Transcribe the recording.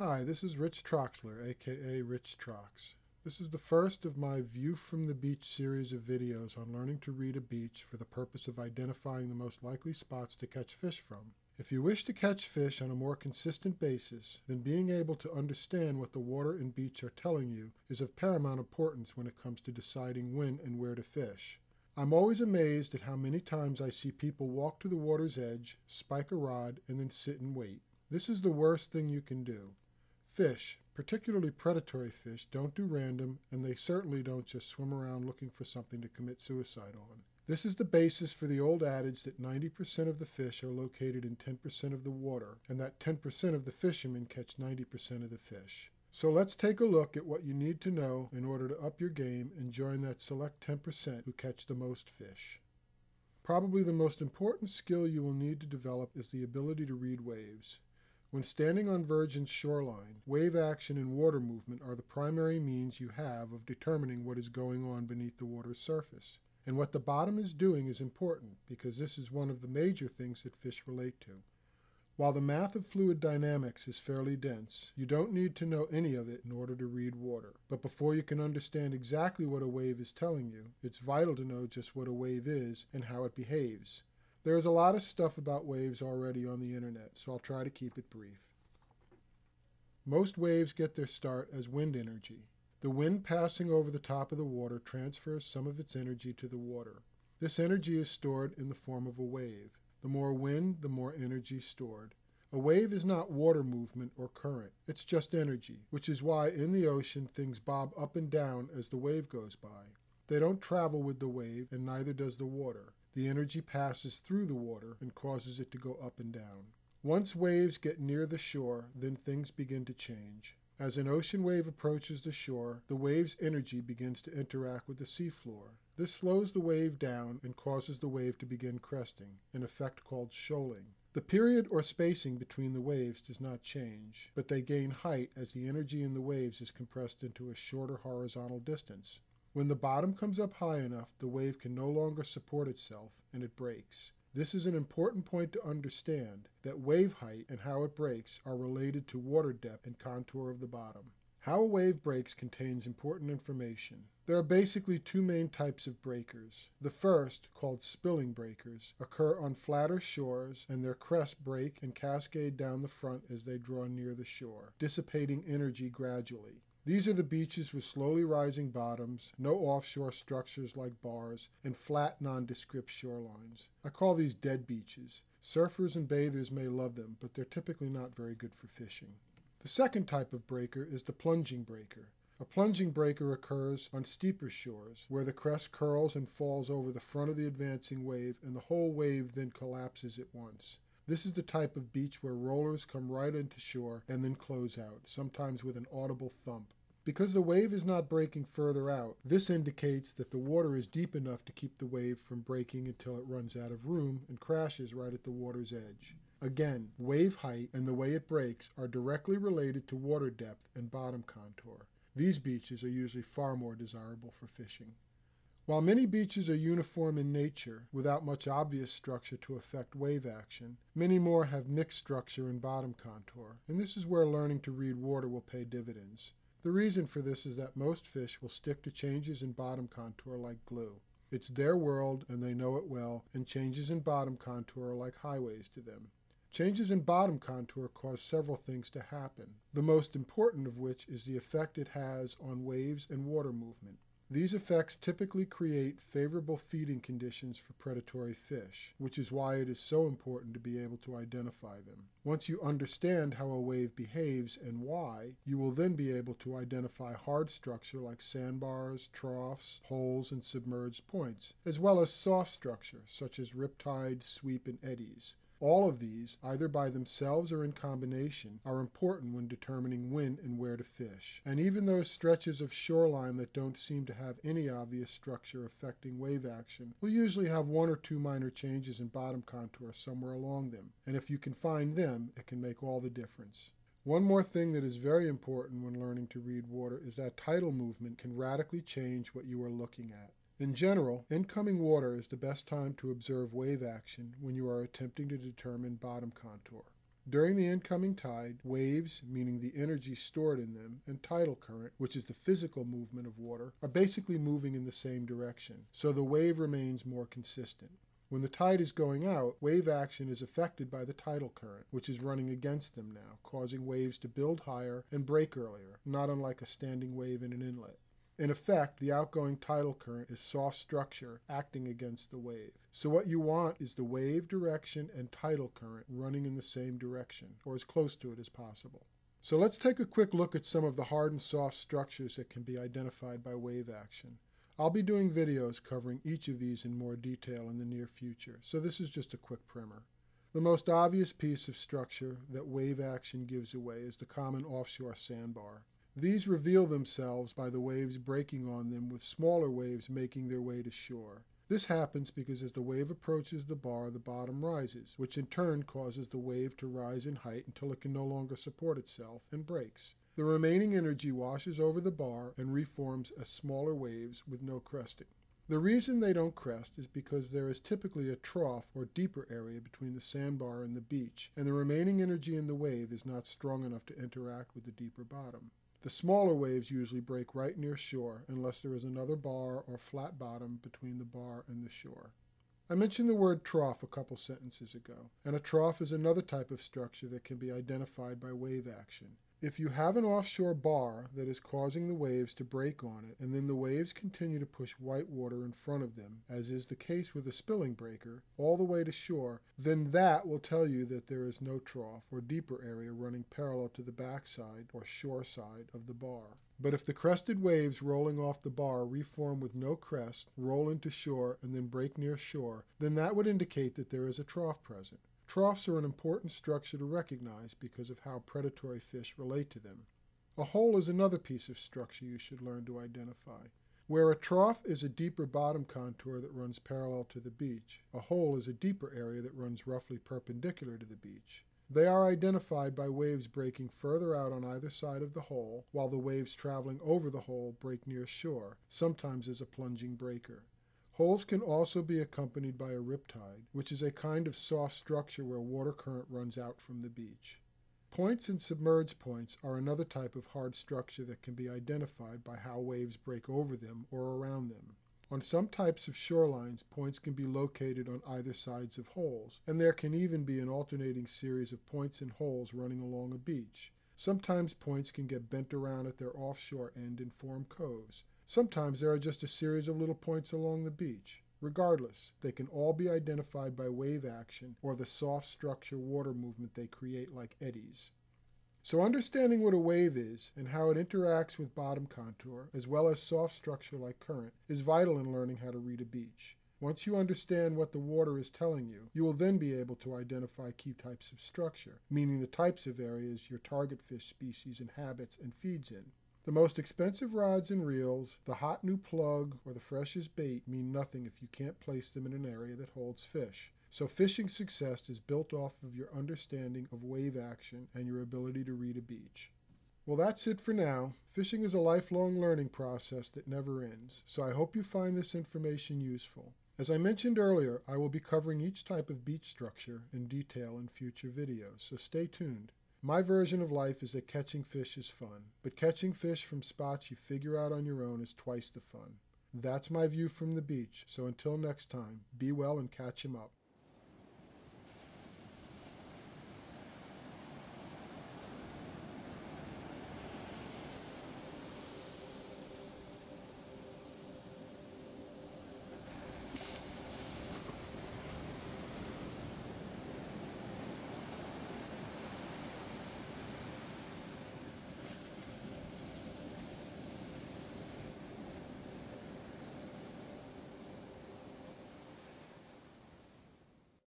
Hi, this is Rich Troxler, aka Rich Trox. This is the first of my View from the Beach series of videos on learning to read a beach for the purpose of identifying the most likely spots to catch fish from. If you wish to catch fish on a more consistent basis, then being able to understand what the water and beach are telling you is of paramount importance when it comes to deciding when and where to fish. I'm always amazed at how many times I see people walk to the water's edge, spike a rod, and then sit and wait. This is the worst thing you can do. Fish, particularly predatory fish, don't do random, and they certainly don't just swim around looking for something to commit suicide on. This is the basis for the old adage that 90% of the fish are located in 10% of the water, and that 10% of the fishermen catch 90% of the fish. So let's take a look at what you need to know in order to up your game and join that select 10% who catch the most fish. Probably the most important skill you will need to develop is the ability to read waves. When standing on virgin shoreline, wave action and water movement are the primary means you have of determining what is going on beneath the water's surface. And what the bottom is doing is important because this is one of the major things that fish relate to. While the math of fluid dynamics is fairly dense, you don't need to know any of it in order to read water. But before you can understand exactly what a wave is telling you, it's vital to know just what a wave is and how it behaves. There is a lot of stuff about waves already on the internet, so I'll try to keep it brief. Most waves get their start as wind energy. The wind passing over the top of the water transfers some of its energy to the water. This energy is stored in the form of a wave. The more wind, the more energy stored. A wave is not water movement or current, it's just energy, which is why in the ocean things bob up and down as the wave goes by. They don't travel with the wave, and neither does the water. The energy passes through the water and causes it to go up and down. Once waves get near the shore, then things begin to change. As an ocean wave approaches the shore, the wave's energy begins to interact with the seafloor. This slows the wave down and causes the wave to begin cresting, an effect called shoaling. The period or spacing between the waves does not change, but they gain height as the energy in the waves is compressed into a shorter horizontal distance. When the bottom comes up high enough, the wave can no longer support itself and it breaks. This is an important point to understand that wave height and how it breaks are related to water depth and contour of the bottom. How a wave breaks contains important information. There are basically two main types of breakers. The first, called spilling breakers, occur on flatter shores and their crests break and cascade down the front as they draw near the shore, dissipating energy gradually. These are the beaches with slowly rising bottoms, no offshore structures like bars, and flat, nondescript shorelines. I call these dead beaches. Surfers and bathers may love them, but they're typically not very good for fishing. The second type of breaker is the plunging breaker. A plunging breaker occurs on steeper shores, where the crest curls and falls over the front of the advancing wave, and the whole wave then collapses at once. This is the type of beach where rollers come right into shore and then close out, sometimes with an audible thump. Because the wave is not breaking further out, this indicates that the water is deep enough to keep the wave from breaking until it runs out of room and crashes right at the water's edge. Again, wave height and the way it breaks are directly related to water depth and bottom contour. These beaches are usually far more desirable for fishing. While many beaches are uniform in nature, without much obvious structure to affect wave action, many more have mixed structure and bottom contour, and this is where learning to read water will pay dividends. The reason for this is that most fish will stick to changes in bottom contour like glue. It's their world and they know it well, and changes in bottom contour are like highways to them. Changes in bottom contour cause several things to happen, the most important of which is the effect it has on waves and water movement. These effects typically create favorable feeding conditions for predatory fish, which is why it is so important to be able to identify them. Once you understand how a wave behaves and why, you will then be able to identify hard structure like sandbars, troughs, holes, and submerged points, as well as soft structure such as riptide, sweep, and eddies. All of these, either by themselves or in combination, are important when determining when and where to fish. And even those stretches of shoreline that don't seem to have any obvious structure affecting wave action will usually have one or two minor changes in bottom contour somewhere along them. And if you can find them, it can make all the difference. One more thing that is very important when learning to read water is that tidal movement can radically change what you are looking at. In general, incoming water is the best time to observe wave action when you are attempting to determine bottom contour. During the incoming tide, waves, meaning the energy stored in them, and tidal current, which is the physical movement of water, are basically moving in the same direction, so the wave remains more consistent. When the tide is going out, wave action is affected by the tidal current, which is running against them now, causing waves to build higher and break earlier, not unlike a standing wave in an inlet. In effect, the outgoing tidal current is soft structure acting against the wave. So what you want is the wave direction and tidal current running in the same direction, or as close to it as possible. So let's take a quick look at some of the hard and soft structures that can be identified by wave action. I'll be doing videos covering each of these in more detail in the near future, so this is just a quick primer. The most obvious piece of structure that wave action gives away is the common offshore sandbar. These reveal themselves by the waves breaking on them with smaller waves making their way to shore. This happens because as the wave approaches the bar, the bottom rises, which in turn causes the wave to rise in height until it can no longer support itself and breaks. The remaining energy washes over the bar and reforms as smaller waves with no cresting. The reason they don't crest is because there is typically a trough or deeper area between the sandbar and the beach, and the remaining energy in the wave is not strong enough to interact with the deeper bottom. The smaller waves usually break right near shore unless there is another bar or flat bottom between the bar and the shore. I mentioned the word trough a couple sentences ago, and a trough is another type of structure that can be identified by wave action. If you have an offshore bar that is causing the waves to break on it, and then the waves continue to push white water in front of them, as is the case with a spilling breaker, all the way to shore, then that will tell you that there is no trough or deeper area running parallel to the backside or shore side of the bar. But if the crested waves rolling off the bar reform with no crest, roll into shore, and then break near shore, then that would indicate that there is a trough present. Troughs are an important structure to recognize because of how predatory fish relate to them. A hole is another piece of structure you should learn to identify. Where a trough is a deeper bottom contour that runs parallel to the beach, a hole is a deeper area that runs roughly perpendicular to the beach. They are identified by waves breaking further out on either side of the hole, while the waves traveling over the hole break near shore, sometimes as a plunging breaker. Holes can also be accompanied by a riptide, which is a kind of soft structure where water current runs out from the beach. Points and submerged points are another type of hard structure that can be identified by how waves break over them or around them. On some types of shorelines, points can be located on either sides of holes, and there can even be an alternating series of points and holes running along a beach. Sometimes points can get bent around at their offshore end and form coves. Sometimes there are just a series of little points along the beach. Regardless, they can all be identified by wave action or the soft structure water movement they create like eddies. So understanding what a wave is and how it interacts with bottom contour, as well as soft structure like current, is vital in learning how to read a beach. Once you understand what the water is telling you, you will then be able to identify key types of structure, meaning the types of areas your target fish species inhabits and feeds in. The most expensive rods and reels, the hot new plug, or the freshest bait mean nothing if you can't place them in an area that holds fish. So fishing success is built off of your understanding of wave action and your ability to read a beach. Well, that's it for now. Fishing is a lifelong learning process that never ends, so I hope you find this information useful. As I mentioned earlier, I will be covering each type of beach structure in detail in future videos, so stay tuned. My version of life is that catching fish is fun, but catching fish from spots you figure out on your own is twice the fun. That's my view from the beach, so until next time, be well and catch 'em up.